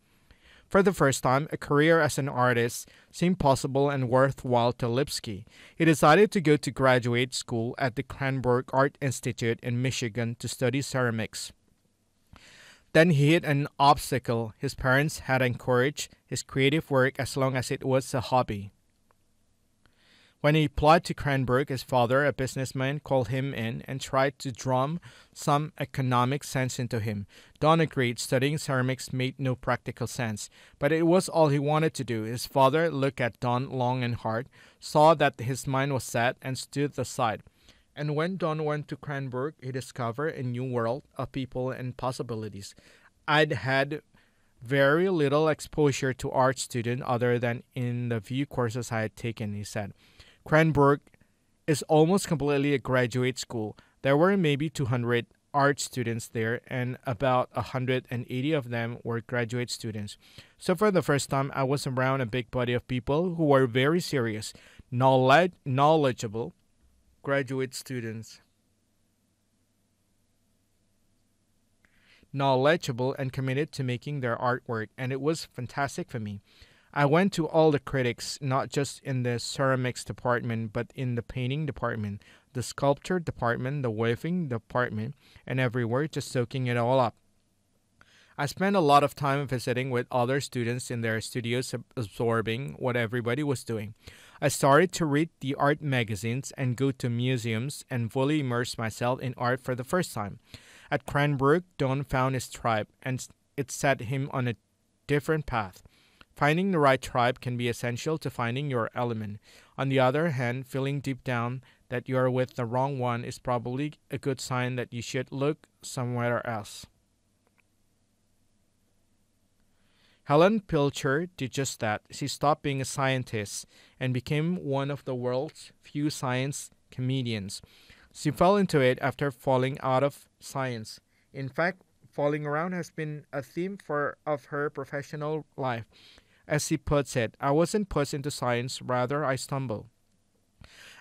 For the first time, a career as an artist seemed possible and worthwhile to Lipski. He decided to go to graduate school at the Cranbrook Art Institute in Michigan to study ceramics. Then he hit an obstacle. His parents had encouraged his creative work as long as it was a hobby. When he applied to Cranbrook, his father, a businessman, called him in and tried to drum some economic sense into him. Don agreed studying ceramics made no practical sense, but it was all he wanted to do. His father looked at Don long and hard, saw that his mind was set, and stood aside. And when Don went to Cranbrook, he discovered a new world of people and possibilities. I'd had very little exposure to art student other than in the few courses I had taken, he said. Cranbrook is almost completely a graduate school. There were maybe 200 art students there, and about 180 of them were graduate students. So, for the first time, I was around a big body of people who were very serious, knowledge, knowledgeable graduate students. Knowledgeable and committed to making their artwork, and it was fantastic for me. I went to all the critics, not just in the ceramics department, but in the painting department, the sculpture department, the weaving department, and everywhere, just soaking it all up. I spent a lot of time visiting with other students in their studios, absorbing what everybody was doing. I started to read the art magazines and go to museums and fully immerse myself in art for the first time. At Cranbrook, Don found his tribe, and it set him on a different path. Finding the right tribe can be essential to finding your element. On the other hand, feeling deep down that you are with the wrong one is probably a good sign that you should look somewhere else. Helen Pilcher did just that. She stopped being a scientist and became one of the world's few science comedians. She fell into it after falling out of science. In fact, falling around has been a theme for of her professional life. As she puts it, I wasn't put into science, rather, I stumbled.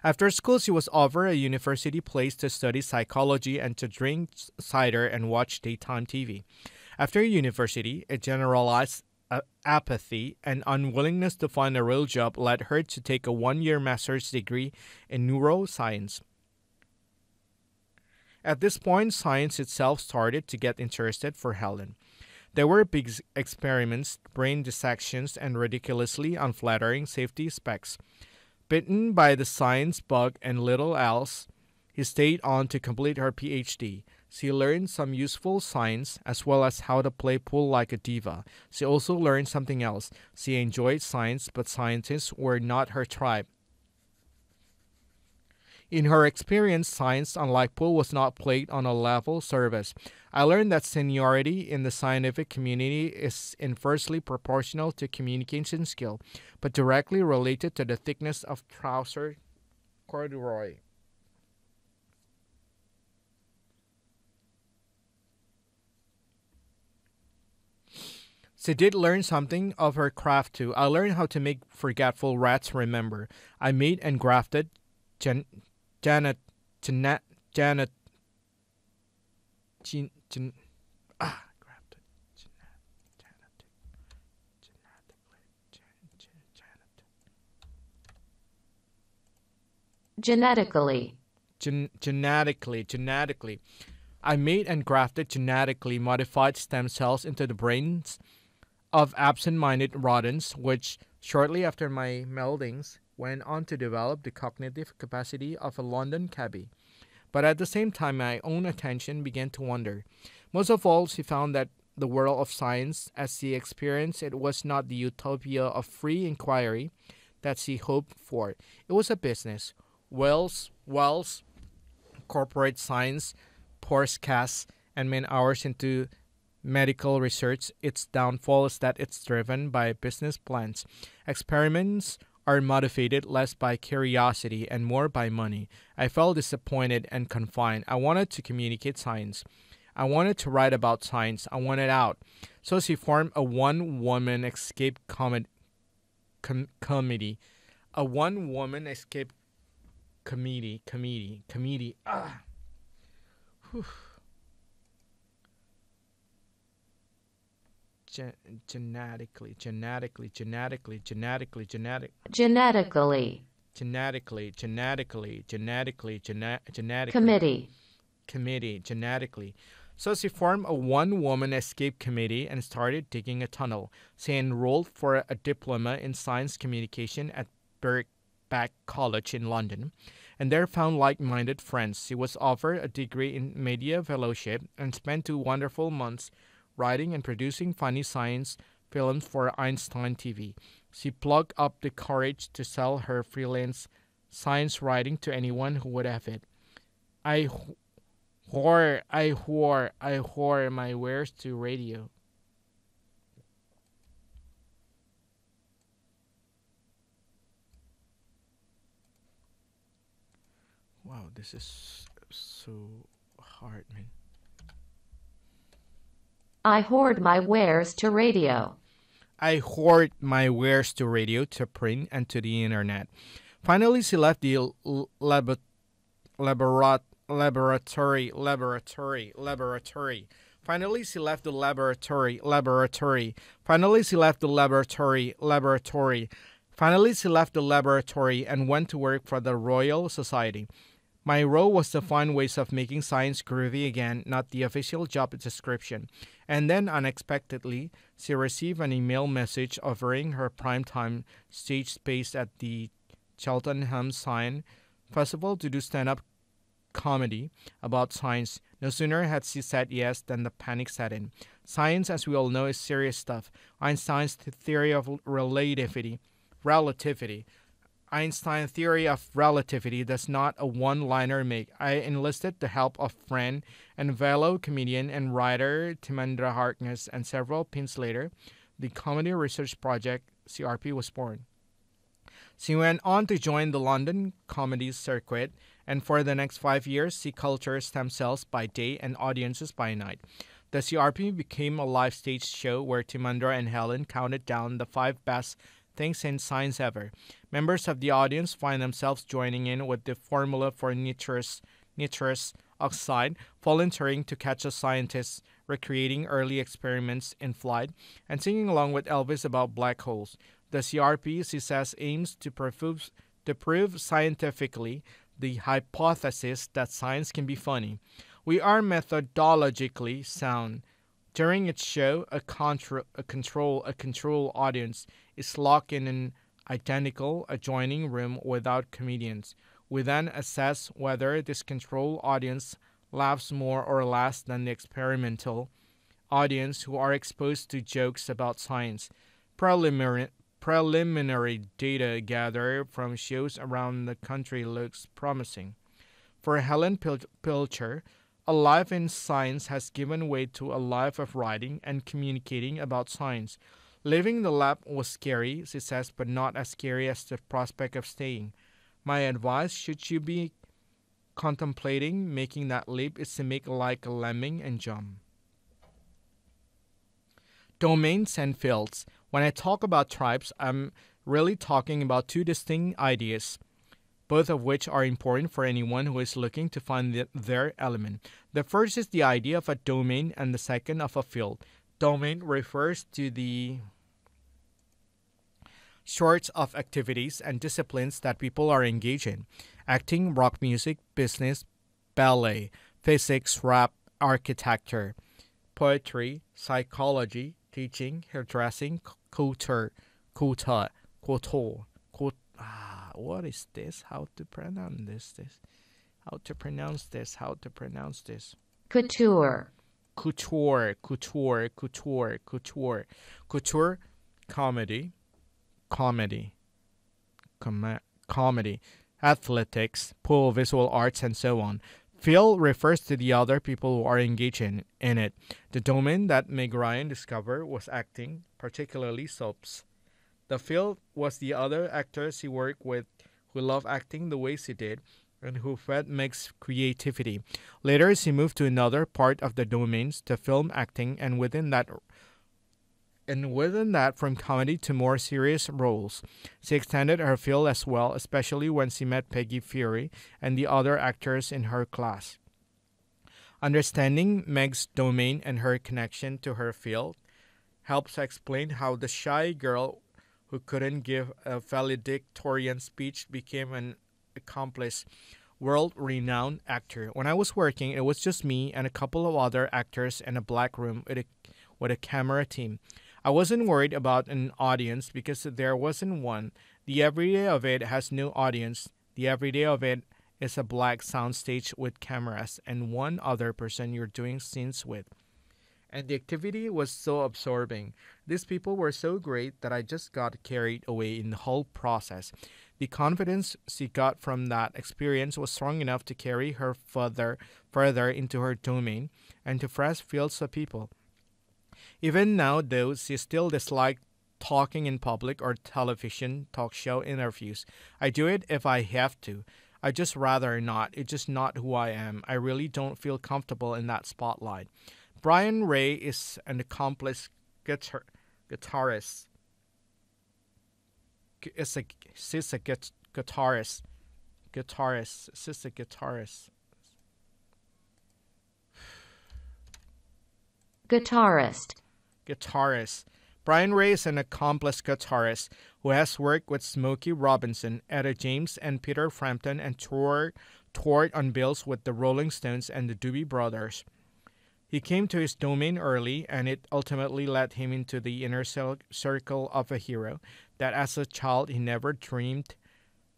After school, she was offered a university place to study psychology and to drink cider and watch daytime TV. After university, a generalized uh, apathy and unwillingness to find a real job led her to take a one year master's degree in neuroscience. At this point, science itself started to get interested for Helen. There were big experiments, brain dissections, and ridiculously unflattering safety specs. Bitten by the science bug and little else, he stayed on to complete her PhD. She learned some useful science as well as how to play pool like a diva. She also learned something else. She enjoyed science, but scientists were not her tribe. In her experience, science, unlike pool, was not played on a level service. I learned that seniority in the scientific community is inversely proportional to communication skill, but directly related to the thickness of trouser corduroy. She did learn something of her craft too. I learned how to make forgetful rats remember. I made and grafted gen- Janet, Janet, Janet, Jean, Jean, ah. Janet, Janet, Genetically. Gen- genetically, genetically. I made and grafted genetically modified stem cells into the brains of absent minded rodents, which, shortly after my meldings, went on to develop the cognitive capacity of a London cabbie. But at the same time, my own attention began to wander. Most of all, she found that the world of science, as she experienced it, was not the utopia of free inquiry that she hoped for. It was a business. Wells, Wells, corporate science, pours cash and man hours into medical research, its downfall is that it's driven by business plans. Experiments are motivated less by curiosity and more by money. I felt disappointed and confined. I wanted to communicate science. I wanted to write about science. I wanted out. So she formed a one woman escape com- com- committee. A one woman escape committee. Committee. Committee. Ah. Whew. Gen- genetically, genetically, genetically, genetically, genetic, genetically, genetically, genetically, genetically, gene- genetically, committee, committee, genetically. So she formed a one-woman escape committee and started digging a tunnel. She enrolled for a diploma in science communication at Birkbeck College in London, and there found like-minded friends. She was offered a degree in media fellowship and spent two wonderful months writing and producing funny science films for Einstein TV. She plucked up the courage to sell her freelance science writing to anyone who would have it. I whore, I whore, I whore my wares to radio. Wow, this is so hard, man. I hoard my wares to radio. I hoard my wares to radio, to print, and to the internet. Finally, she left the lab- laborat- laboratory, laboratory, laboratory. Finally, she left the laboratory, laboratory. Finally, she left the laboratory, laboratory. Finally, she left the laboratory and went to work for the Royal Society. My role was to find ways of making science groovy again, not the official job description. And then, unexpectedly, she received an email message offering her primetime stage space at the Cheltenham Science Festival to do stand up comedy about science. No sooner had she said yes than the panic set in. Science, as we all know, is serious stuff. Einstein's theory of relativity, relativity Einstein theory of relativity does not a one-liner make. I enlisted the help of friend and fellow comedian and writer Timandra Harkness, and several pins later, the Comedy Research Project (CRP) was born. She went on to join the London comedy circuit, and for the next five years, she cultured stem cells by day and audiences by night. The CRP became a live stage show where Timandra and Helen counted down the five best things in science ever. Members of the audience find themselves joining in with the formula for nitrous, nitrous oxide, volunteering to catch a scientist recreating early experiments in flight, and singing along with Elvis about black holes. The CRP, says, aims to prove, to prove scientifically the hypothesis that science can be funny. We are methodologically sound. During its show, a, a control a control audience is locked in an identical adjoining room without comedians. We then assess whether this control audience laughs more or less than the experimental audience who are exposed to jokes about science. Preliminary, preliminary data gathered from shows around the country looks promising. For Helen Pil- Pilcher, a life in science has given way to a life of writing and communicating about science. Leaving the lab was scary, she says, but not as scary as the prospect of staying. My advice, should you be contemplating making that leap, is to make like a lemming and jump. Domains and fields. When I talk about tribes, I'm really talking about two distinct ideas, both of which are important for anyone who is looking to find the, their element. The first is the idea of a domain, and the second of a field. Domain refers to the sorts of activities and disciplines that people are engaged in acting, rock music, business, ballet, physics, rap, architecture, poetry, psychology, teaching, hairdressing, couture, couture, couture, couture. Ah, what is this? How to pronounce this? This? How to pronounce this? How to pronounce this? couture, couture, couture, couture, couture, couture, comedy, comedy, com- comedy, athletics, pool, visual arts, and so on. Field refers to the other people who are engaged in, in it. The domain that Meg Ryan discovered was acting, particularly soaps. The field was the other actors he worked with who loved acting the way she did and who fed Meg's creativity. Later, she moved to another part of the domains, to film acting, and within that and within that from comedy to more serious roles. She extended her field as well, especially when she met Peggy Feury and the other actors in her class. Understanding Meg's domain and her connection to her field helps explain how the shy girl who couldn't give a valedictorian speech became an accomplished world renowned actor. When I was working, it was just me and a couple of other actors in a black room with a, with a camera team. I wasn't worried about an audience because there wasn't one. The everyday of it has no audience. The everyday of it is a black soundstage with cameras and one other person you're doing scenes with. And the activity was so absorbing. These people were so great that I just got carried away in the whole process. The confidence she got from that experience was strong enough to carry her further further into her domain and to fresh fields of people. Even now, though, she still dislikes talking in public or television talk show interviews. I do it if I have to. I just rather not. It's just not who I am. I really don't feel comfortable in that spotlight. Brian Ray is an accomplished guitar- guitarist. Is a she's a guitarist. Guitarist. She's a guitarist. Guitarist. Guitarist. Brian Ray is an accomplished guitarist who has worked with Smokey Robinson, Etta James, and Peter Frampton and toured, toured on bills with the Rolling Stones and the Doobie Brothers. He came to his domain early, and it ultimately led him into the inner circle of a hero that as a child he never dreamed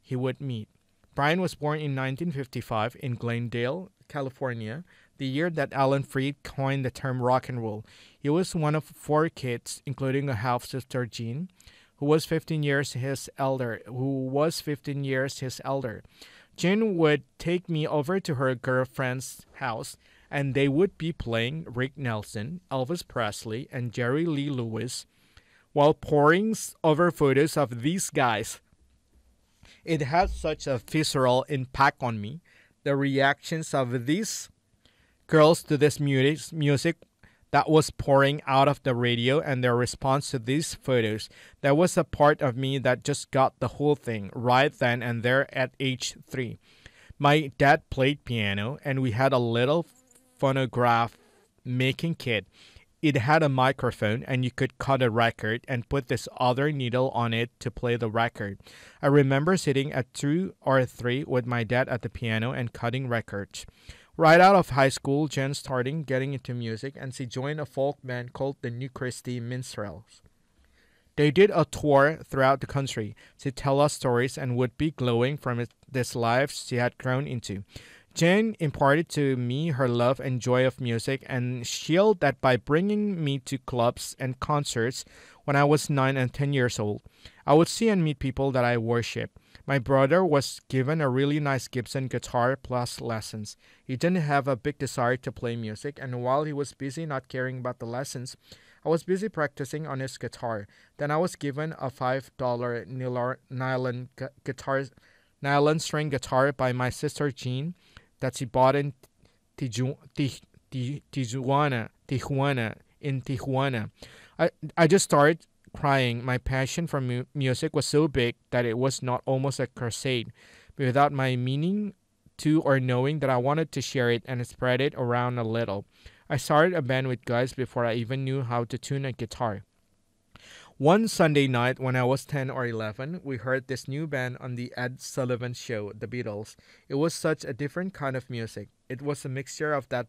he would meet. Brian was born in 1955 in Glendale, California, the year that Alan Freed coined the term rock and roll. He was one of four kids, including a half sister, Jean, who was 15 years his elder. Who was 15 years his elder. Jean would take me over to her girlfriend's house, and they would be playing Rick Nelson, Elvis Presley, and Jerry Lee Lewis, while poring over photos of these guys. It had such a visceral impact on me. The reactions of these girls to this music that was pouring out of the radio and their response to these photos. There was a part of me that just got the whole thing right then and there at age three. My dad played piano and we had a little phonograph making kit. It had a microphone and you could cut a record and put this other needle on it to play the record. I remember sitting at two or three with my dad at the piano and cutting records. Right out of high school, Jen started getting into music and she joined a folk band called the New Christy Minstrels. They did a tour throughout the country to tell us stories and would be glowing from this life she had grown into. Jen imparted to me her love and joy of music and shielded that by bringing me to clubs and concerts when I was 9 and 10 years old. I would see and meet people that I worship. My brother was given a really nice Gibson guitar plus lessons. He didn't have a big desire to play music, and while he was busy not caring about the lessons, I was busy practicing on his guitar. Then I was given a $5 nylon guitar, nylon string guitar by my sister Jean that she bought in Tijuana, Tijuana, in Tijuana. I, I just started crying. My passion for mu- music was so big that it was not almost a crusade, but without my meaning to or knowing that I wanted to share it and spread it around a little. I started a band with guys before I even knew how to tune a guitar. One Sunday night when I was 10 or 11, we heard this new band on the Ed Sullivan show, The Beatles. It was such a different kind of music. It was a mixture of that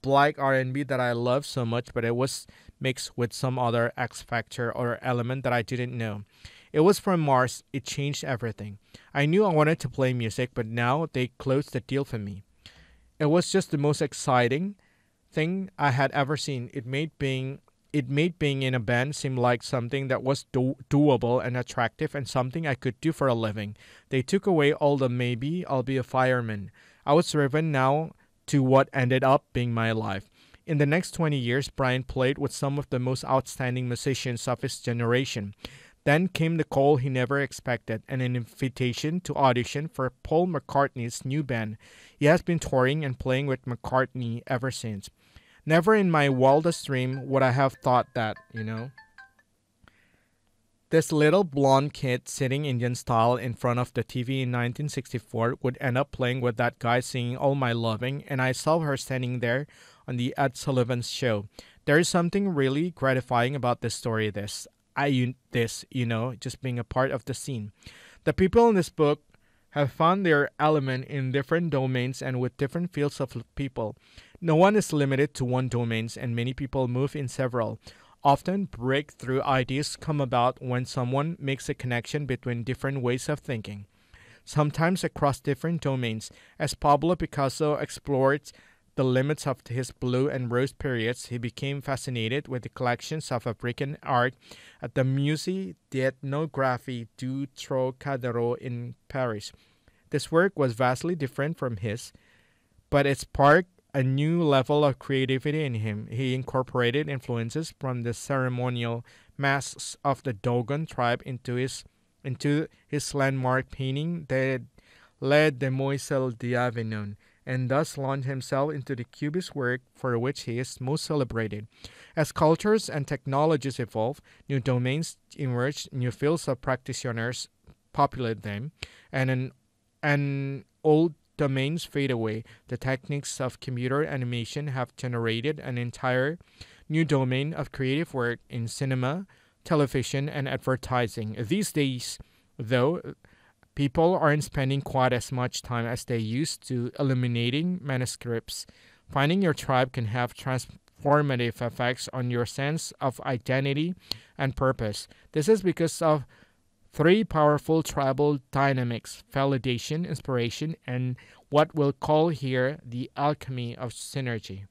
black R&B that I love so much, but it was mixed with some other X factor or element that I didn't know. It was from Mars. It changed everything. I knew I wanted to play music, but now they closed the deal for me. It was just the most exciting thing I had ever seen. It made being it made being in a band seem like something that was do- doable and attractive and something I could do for a living. They took away all the maybe I'll be a fireman. I was driven now to what ended up being my life. In the next 20 years, Brian played with some of the most outstanding musicians of his generation. Then came the call he never expected and an invitation to audition for Paul McCartney's new band. He has been touring and playing with McCartney ever since. Never in my wildest dream would I have thought that, you know. This little blonde kid sitting Indian style in front of the TV in 1964 would end up playing with that guy singing All My Loving, and I saw her standing there on the Ed Sullivan show. There is something really gratifying about this story. This I this you know just being a part of the scene. The people in this book have found their element in different domains and with different fields of people. No one is limited to one domains and many people move in several. Often breakthrough ideas come about when someone makes a connection between different ways of thinking. Sometimes across different domains, as Pablo Picasso explored the limits of his blue and rose periods, he became fascinated with the collections of African art at the Musée d'Ethnographie du Trocadero in Paris. This work was vastly different from his, but it sparked a new level of creativity in him. He incorporated influences from the ceremonial masks of the Dogon tribe into his into his landmark painting, that led Demoiselles d'Avignon and thus launched himself into the Cubist work for which he is most celebrated. As cultures and technologies evolve, new domains emerge, new fields of practitioners populate them, and an, and old domains fade away. The techniques of computer animation have generated an entire new domain of creative work in cinema, television, and advertising. These days, though, People aren't spending quite as much time as they used to eliminating manuscripts. Finding your tribe can have transformative effects on your sense of identity and purpose. This is because of three powerful tribal dynamics validation, inspiration, and what we'll call here the alchemy of synergy.